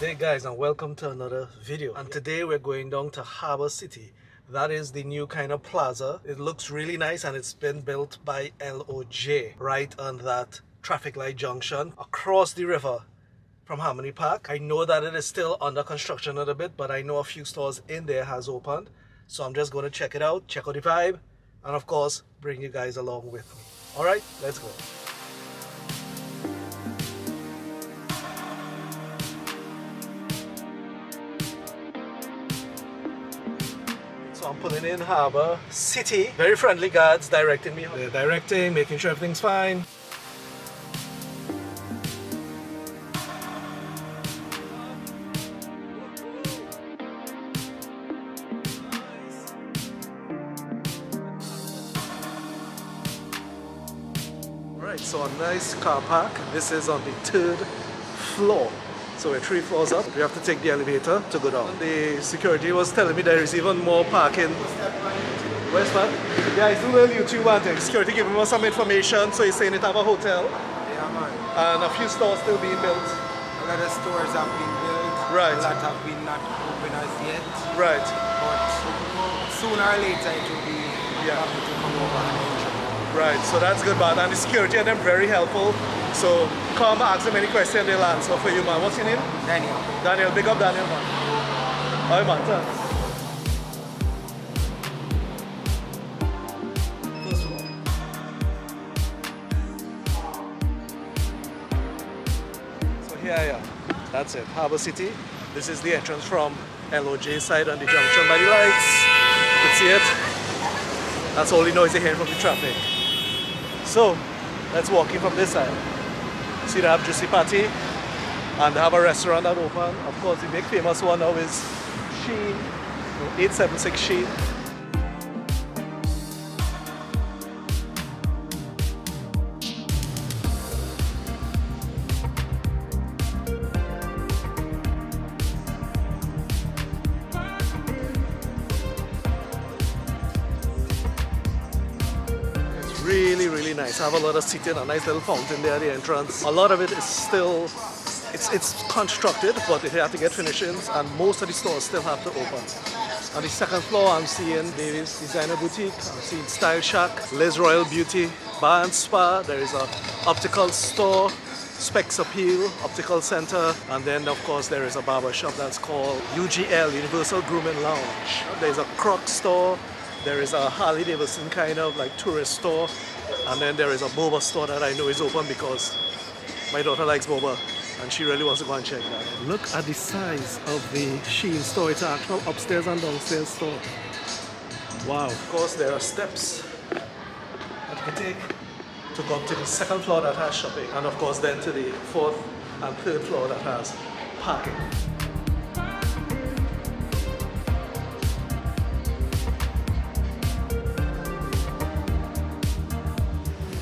Hey guys and welcome to another video and today we're going down to Harbour City. That is the new kind of plaza. It looks really nice and it's been built by LOJ right on that traffic light junction across the river from Harmony Park. I know that it is still under construction a little bit but I know a few stores in there has opened. So I'm just going to check it out, check out the vibe and of course bring you guys along with me. Alright, let's go. I'm pulling in Harbour City. Very friendly guards directing me. They're directing, making sure everything's fine. Alright, so a nice car park. This is on the third floor. So we're three floors up. We have to take the elevator to go down. The security was telling me there is even more parking. Where's that? Yeah, it's a little YouTube and thing. Security giving us some information. So he's saying it have a hotel Yeah, man. and a few stores still being built. A lot of stores have been built. Right. A lot have been not open as yet. Right. But sooner or later it will be Yeah. happy to come over and enjoy. Right, so that's good, man. And the security and them very helpful. So come ask them any question, they'll answer for you, man. What's your name? Daniel. Daniel, big up Daniel, man. All right, man, thanks. First floor. So here I am. That's it, Harbour City. This is the entrance from LOJ side on the junction by the lights. You can see it. That's all the noise you hear from the traffic. So, let's walk in from this side. See they have Juici Patty and they have a restaurant that open. Of course, the big famous one now is Shein, 876 Shein. Really, really nice. Have a lot of seating, a nice little fountain there at the entrance. A lot of it is still, it's it's constructed, but it have to get finishings, and most of the stores still have to open. On the second floor, I'm seeing Davis Designer Boutique. I'm seeing Style Shack, Liz Royal Beauty, Bar and Spa. There is a optical store, Specs Appeal, Optical Center, and then of course there is a barber shop that's called UGL, Universal Grooming Lounge. There's a Croc store, there is a Harley Davidson kind of like tourist store, and then there is a boba store that I know is open because my daughter likes boba and she really wants to go and check that. Look at the size of the Shein store. It's an actual upstairs and downstairs store. Wow. Of course, there are steps that you can take to go up to the second floor that has shopping, and of course, then to the fourth and third floor that has parking.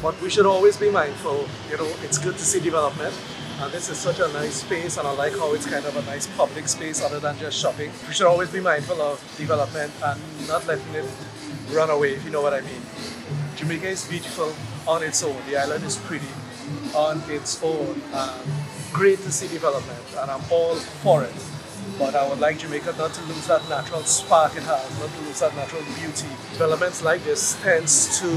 But we should always be mindful, you know, it's good to see development. And this is such a nice space, and I like how it's kind of a nice public space other than just shopping. We should always be mindful of development and not letting it run away, if you know what I mean. Jamaica is beautiful on its own, the island is pretty on its own. And great to see development, and I'm all for it. But I would like Jamaica not to lose that natural spark it has, not to lose that natural beauty. Developments like this tends to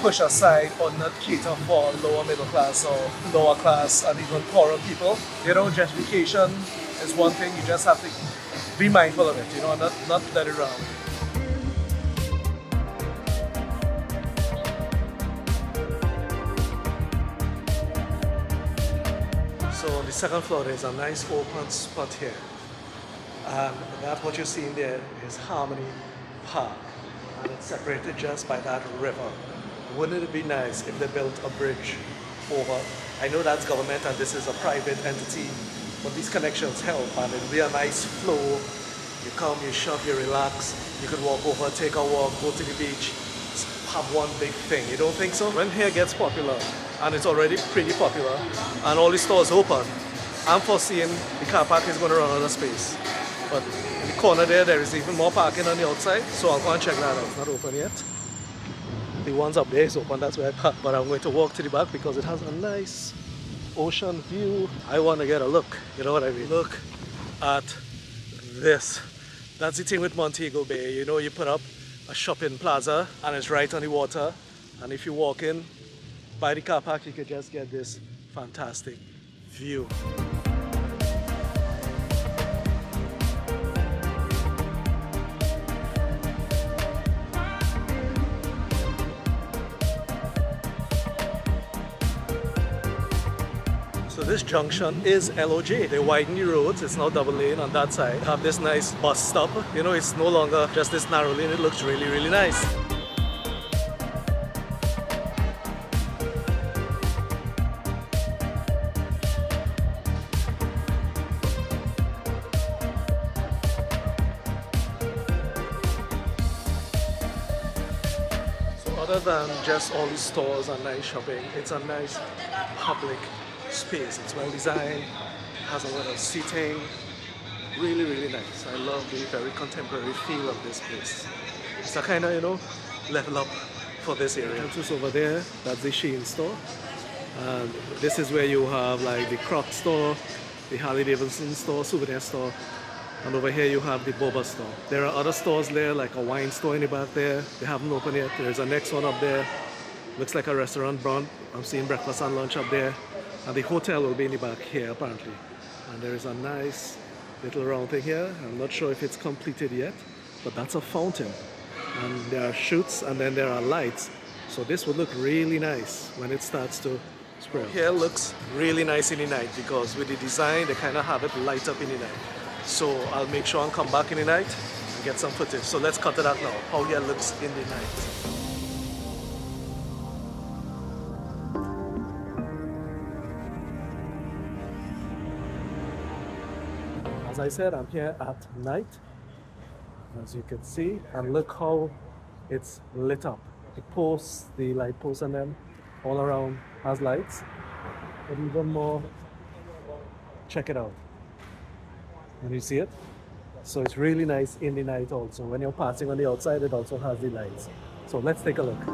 push aside or not cater for lower middle class or lower class and even poorer people. You know, gentrification is one thing, you just have to be mindful of it, you know, not, not let it run. So on the second floor there's a nice open spot here. And that what you're seeing there is Harmony Park. And it's separated just by that river. Wouldn't it be nice if they built a bridge over? I know that's government and this is a private entity, but these connections help and it'll be a nice flow. You come, you shop, you relax, you can walk over, take a walk, go to the beach, have one big thing. You don't think so? When here gets popular, and it's already pretty popular, and all the stores open, I'm foreseeing the car park is going to run out of space. But in the corner there, there is even more parking on the outside, so I'll go and check that out. It's not open yet. The ones up there is open, that's where I park. But I'm going to walk to the back because it has a nice ocean view. I want to get a look. You know what I mean? Look at this. That's the thing with Montego Bay. You know, you put up a shopping plaza and it's right on the water. And if you walk in by the car park, you can just get this fantastic view. This junction is LOJ. They widen the roads. It's now double lane on that side. Have this nice bus stop. You know, it's no longer just this narrow lane. It looks really, really nice. Other than just all these stores and nice shopping, it's a nice public space. It's well designed, has a lot of seating. Really, really nice. I love the very contemporary feel of this place. It's a kind of, you know, level up for this area. Just over there, that's the Shein store. And this is where you have like the Croc store, the Harley Davidson store, souvenir store. And over here you have the boba store. There are other stores there, like a wine store in the back there. They haven't opened yet. There's a next one up there. Looks like a restaurant brand. I'm seeing breakfast and lunch up there. And the hotel will be in the back here apparently. And there is a nice little round thing here. I'm not sure if it's completed yet, but that's a fountain. And there are shoots and then there are lights. So this would look really nice when it starts to spread. Here looks really nice in the night because with the design, they kind of have it light up in the night. So I'll make sure and come back in the night and get some footage. So let's cut it out now, how here looks in the night. As I said, I'm here at night, as you can see, and look how it's lit up. The posts, the light posts and them all around has lights. But even more, check it out. Can you see it? So it's really nice in the night also. When you're passing on the outside, it also has the lights. So let's take a look.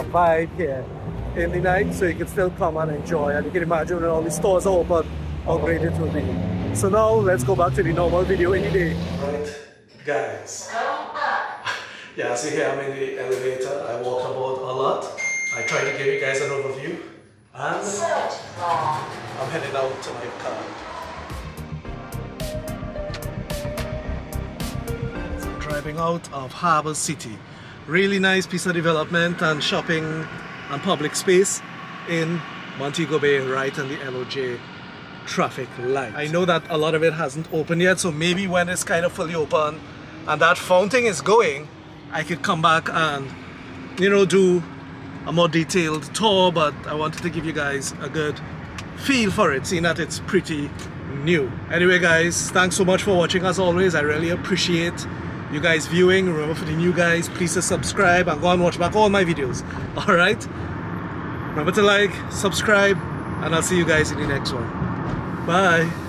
Vibe here in the night, so you can still come and enjoy. And you can imagine when all the stores are open, how great it will be. So now let's go back to the normal video any day. Right, guys. yeah, see here I'm in the elevator. I walked about a lot. I tried to give you guys an overview. And I'm heading out to my car. Driving out of Harbour City. Really nice piece of development and shopping and public space in Montego Bay right on the LOJ traffic light. I know that a lot of it hasn't opened yet so maybe when it's kind of fully open and that fountain is going I could come back and you know do a more detailed tour but I wanted to give you guys a good feel for it seeing that it's pretty new. Anyway guys thanks so much for watching as always I really appreciate you guys viewing. Remember for the new guys, please subscribe and go and watch back all my videos. Alright? Remember to like, subscribe, and I'll see you guys in the next one. Bye.